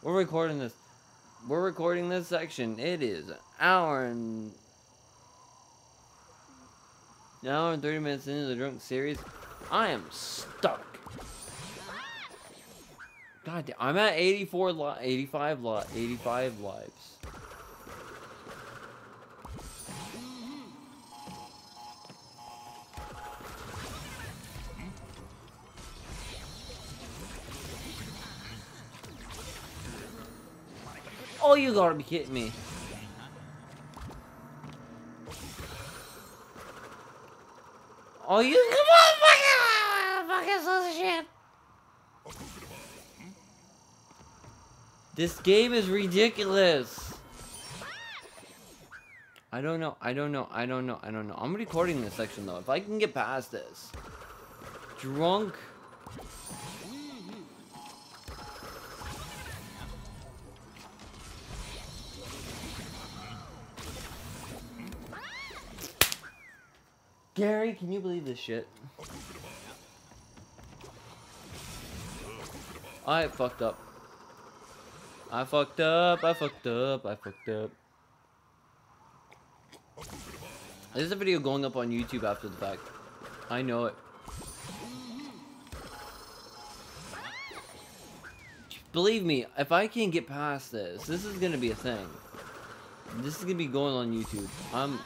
We're recording this. We're recording this section. It is an hour and an hour and 30 minutes into the drunk series. I am stuck. God damn, I'm at 84 li 85 li 85 lives. Oh, you gotta be kidding me. Oh, you come on, fucking, fucking shit. This game is ridiculous. I don't know. I don't know. I don't know. I don't know. I'm recording this section though. If I can get past this. Drunk. Gary, can you believe this shit? I fucked up. I fucked up, I fucked up, I fucked up. This is a video going up on YouTube after the fact. I know it. Believe me, if I can get past this, this is gonna be a thing. This is gonna be going on YouTube. I'm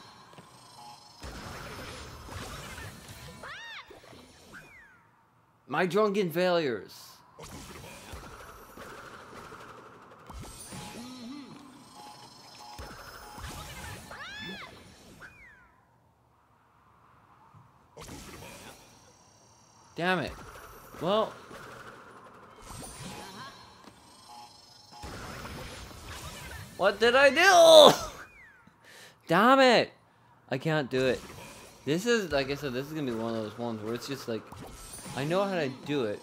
My drunken failures. Damn it. Well. What did I do? Damn it. I can't do it. This is, like I said, this is going to be one of those ones where it's just like, I know how to do it.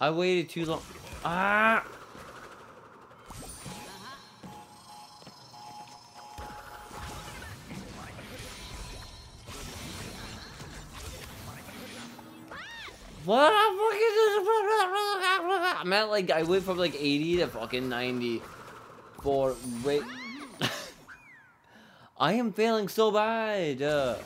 I waited too long. Ah! What? I'm at like, I went from like 80 to fucking 94. Wait. I am failing so bad. Uh,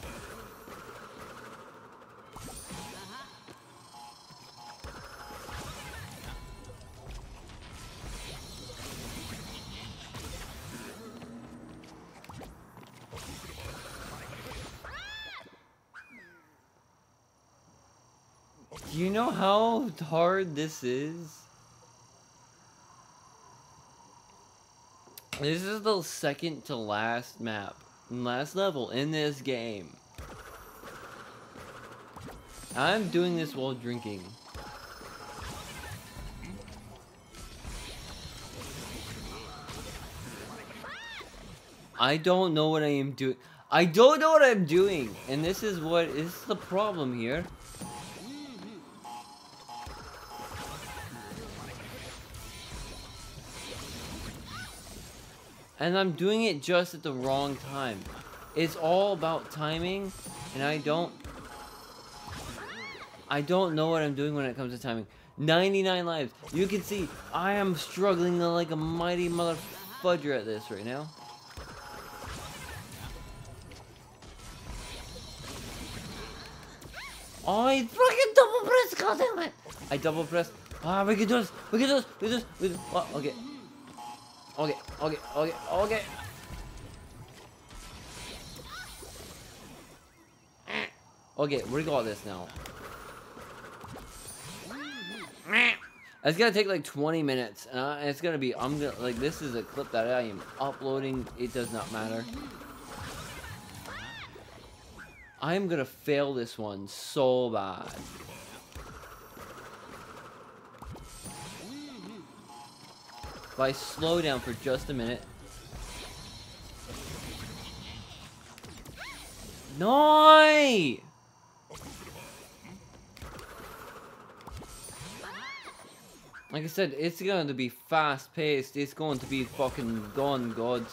do you know how hard this is? This is the second to last map, last level in this game. I'm doing this while drinking. I don't know what I am doing. I don't know what I'm doing. And this is what is the problem here. And I'm doing it just at the wrong time. It's all about timing, and I don't... I don't know what I'm doing when it comes to timing. 99 lives. You can see I am struggling like a mighty mother fudger at this right now. Oh, I fucking double press, god damn it! I double press. Ah, we can do this, we can do this, we can do this, we can do this. Oh, okay. Okay, okay, okay, okay. Okay, we got this now. It's gonna take like 20 minutes, uh, it's gonna be, I'm gonna, like, this is a clip that I am uploading, it does not matter. I am gonna fail this one so bad. If I slow down for just a minute. No! Like I said, it's going to be fast paced. It's going to be fucking gone god.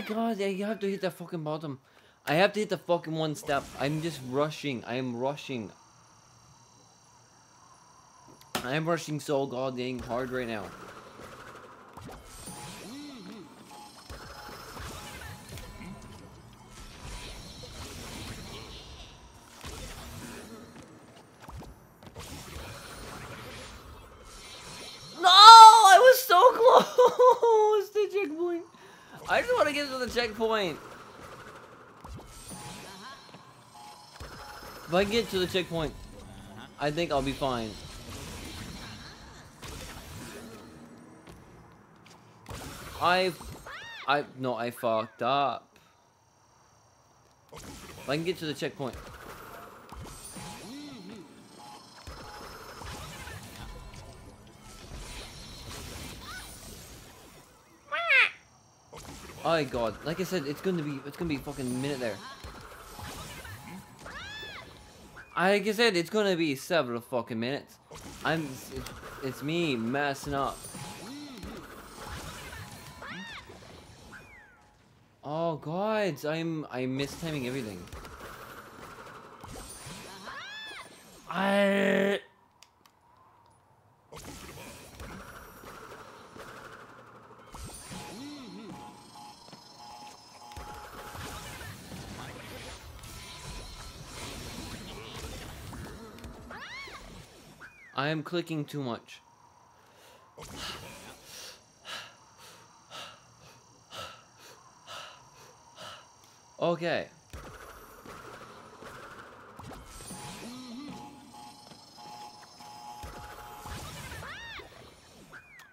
God, yeah, you have to hit that fucking bottom. I have to hit the fucking one step. I'm just rushing. I am rushing. I am rushing so goddamn hard right now. Checkpoint. If I get to the checkpoint, I think I'll be fine. I, I, no, I fucked up. If I can get to the checkpoint. Oh god, like I said, it's gonna be, it's gonna be a fucking minute there. Like I said, it's gonna be several fucking minutes. I'm, it's, it's me messing up. Oh god, I'm, I'm mistiming everything. I. I am clicking too much. Okay.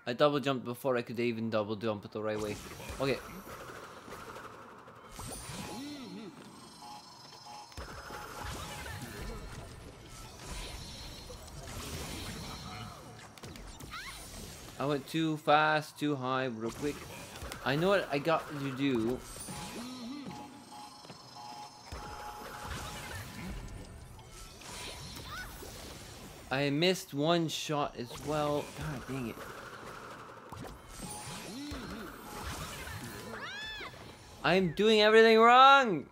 I double jumped before I could even double jump it the right way. Okay. I went too fast, too high, real quick. I know what I got to do. I missed one shot as well. God dang it. I'm doing everything wrong!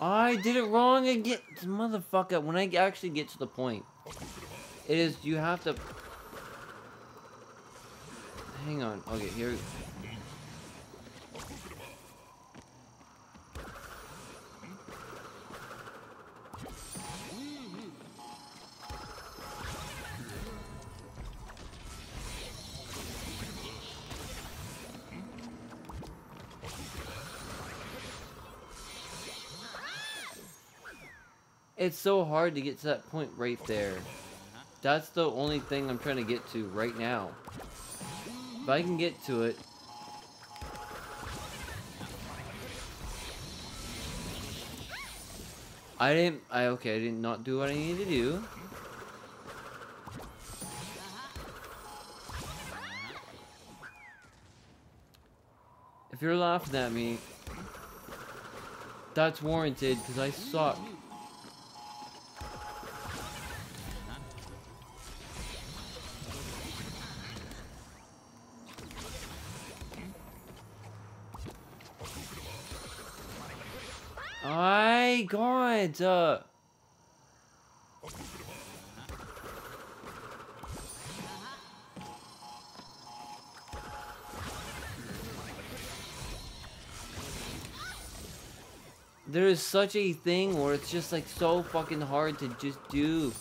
I did it wrong again. Motherfucker, when I actually get to the point, it is, you have to... Hang on. Okay, here... It's so hard to get to that point right there. That's the only thing I'm trying to get to right now. If I can get to it. I didn't, I, okay, I did not do what I needed to do. If you're laughing at me, that's warranted because I suck. My god! Uh, there is such a thing where it's just like so fucking hard to just do.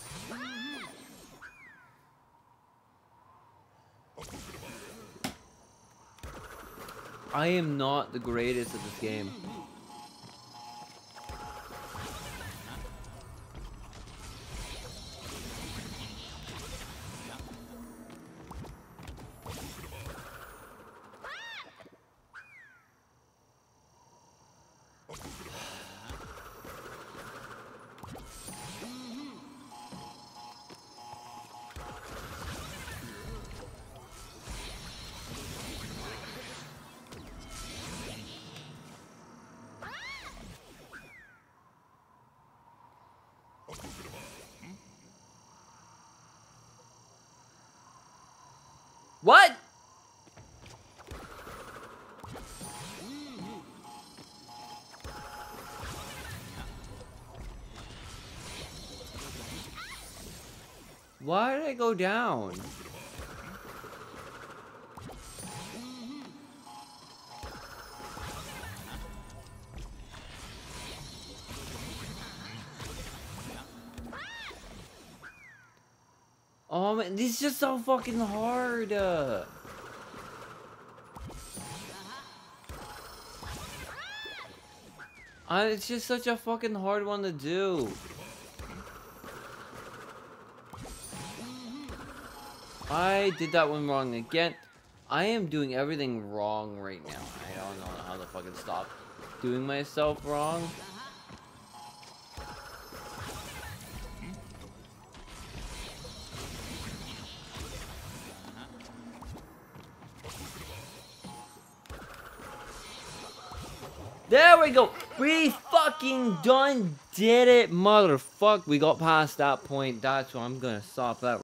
I am not the greatest at this game. Why did I go down? Oh man, this is just so fucking hard. Uh. Uh, it's just such a fucking hard one to do. I did that one wrong again. I am doing everything wrong right now. I don't know how to fucking stop doing myself wrong. There we go. We fucking done did it, motherfuck. We got past that point. That's why I'm gonna stop that